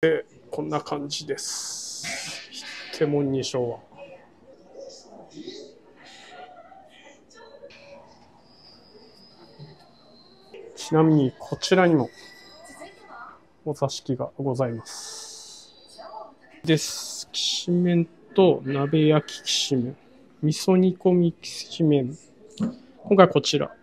でこんな感じです。テモン2章は。ちなみにこちらにもお座敷がございます。です。きしめんと鍋焼ききしめん、味噌煮込みきしめん。今回こちら。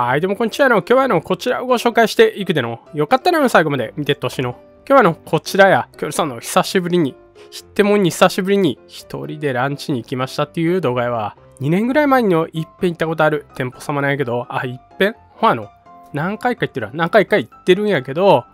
はい、どうもこんにちはの、今日はの、こちらをご紹介していくでの、よかったら最後まで見てってほしいの。今日はの、こちらや、きょるさんの久しぶりに、ヒッテモンに久しぶりに一人でランチに行きましたっていう動画は、2年ぐらい前にの一遍行ったことある店舗様なんやけど、あ、一遍ほあの、何回か行ってるわ。何回か行ってるんやけど、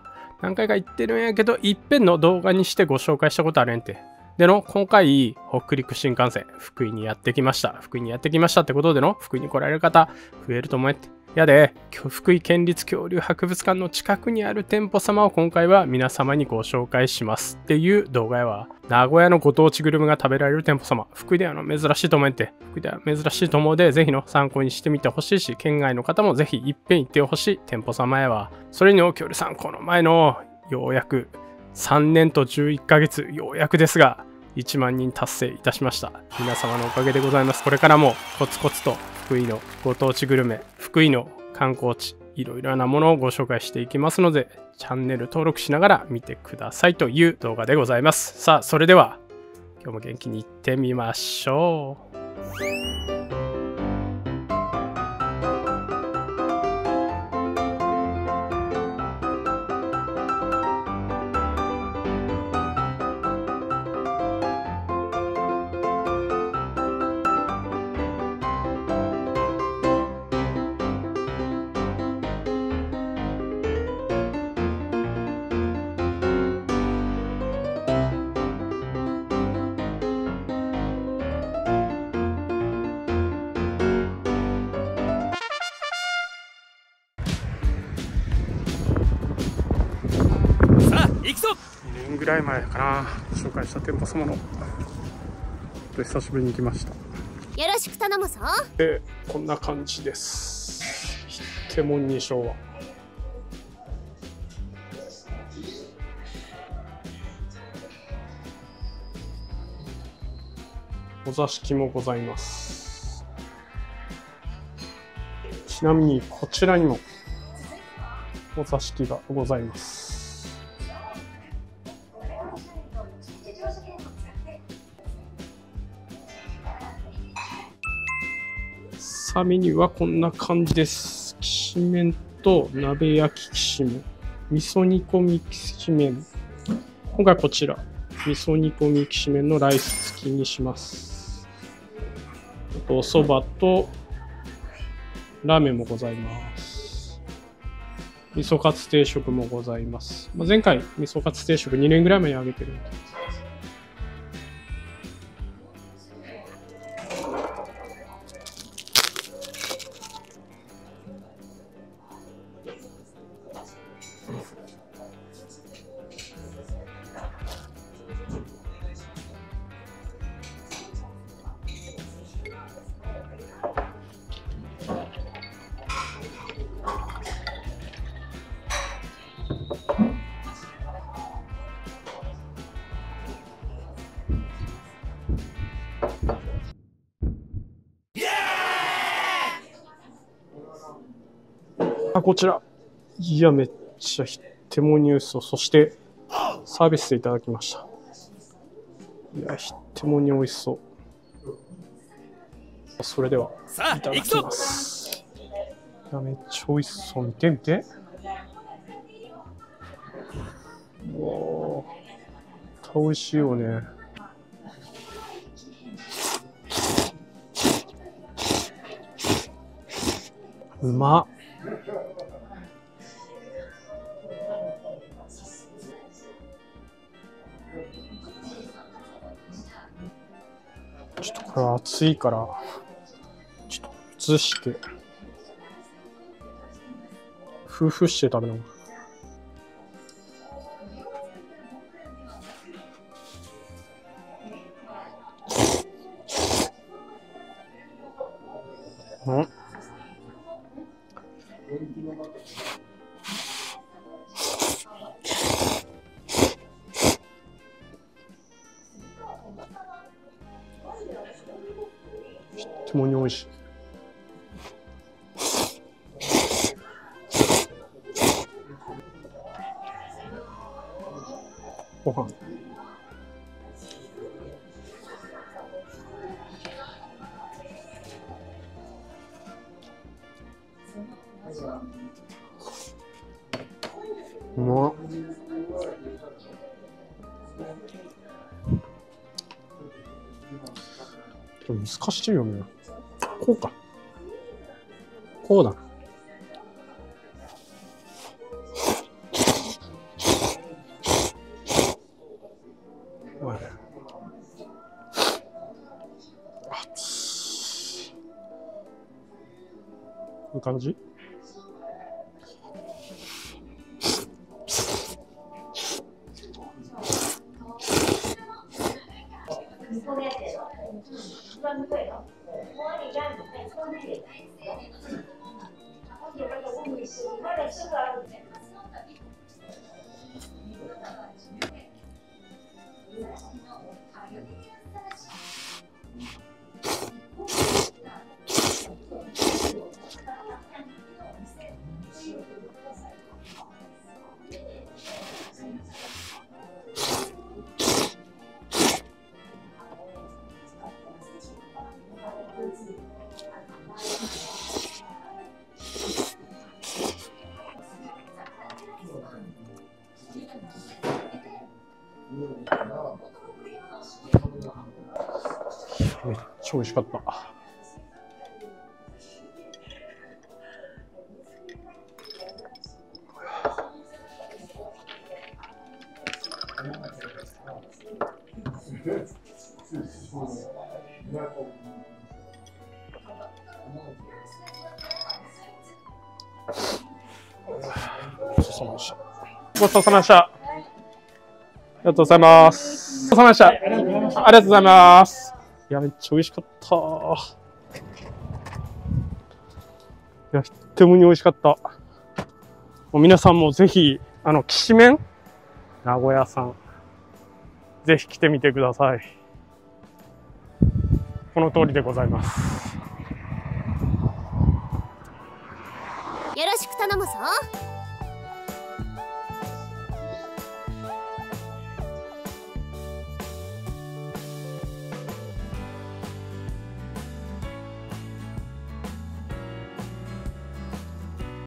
何回か行ってるんやけど、一遍の動画にしてご紹介したことあるんやんて。での、今回、北陸新幹線、福井にやってきました。福井にやってきましたってことでの、福井に来られる方、増えると思えって。やで、福井県立恐竜博物館の近くにある店舗様を今回は皆様にご紹介しますっていう動画やわ。名古屋のご当地グルメが食べられる店舗様。福井ではの珍しいと思えって。福井では珍しいと思うで、ぜひの参考にしてみてほしいし、県外の方もぜひいっぺん行ってほしい店舗様やわ。それにお恐竜さん、この前のようやく3年と11ヶ月、ようやくですが、1万人達成いたしました。皆様のおかげでございます。これからもコツコツと福井のご当地グルメ、福井の観光地、いろいろなものをご紹介していきますので、チャンネル登録しながら見てくださいという動画でございます。さあ、それでは今日も元気にいってみましょう。行くぞ2年ぐらい前かな、紹介した店舗様の、ちょっと久しぶりに来ました。よろしく頼むぞで、こんな感じです。テモン2章は。お座敷もございます。ちなみにこちらにもお座敷がございます。さメニューはこんな感じです。きしめんと鍋焼ききしめん、味噌煮込みきしめん。今回こちら、味噌煮込みきしめんのライス付きにします。あと、お蕎麦とラーメンもございます。味噌カツ定食もございます。まあ、前回、味噌カツ定食2年ぐらい前にあげてるんです。あ、こちら。いや、めっちゃヒッテモニュースを、そして、サービスでいただきました。いや、ヒッテモニ美味しそう。それでは、いただきます。いや、めっちゃ美味しそう。見て見て。うわー美味しいよね。うまっ。ちょっとこれ暑いから、ちょっと移して。夫婦して食べな。うんとても難しいよね。こうか。こうだ。こういう感じ？めっち美味しかった。ごちそうさまでした。ごちそうさまでした。ありがとうございます。ごちそうさまでした。ありがとうございます。いや、めっちゃ美味しかった。いや、とってもに美味しかった。もう皆さんもぜひ、あの、きしめん？名古屋さん。ぜひ来てみてください。この通りでございます。よろしく頼むぞ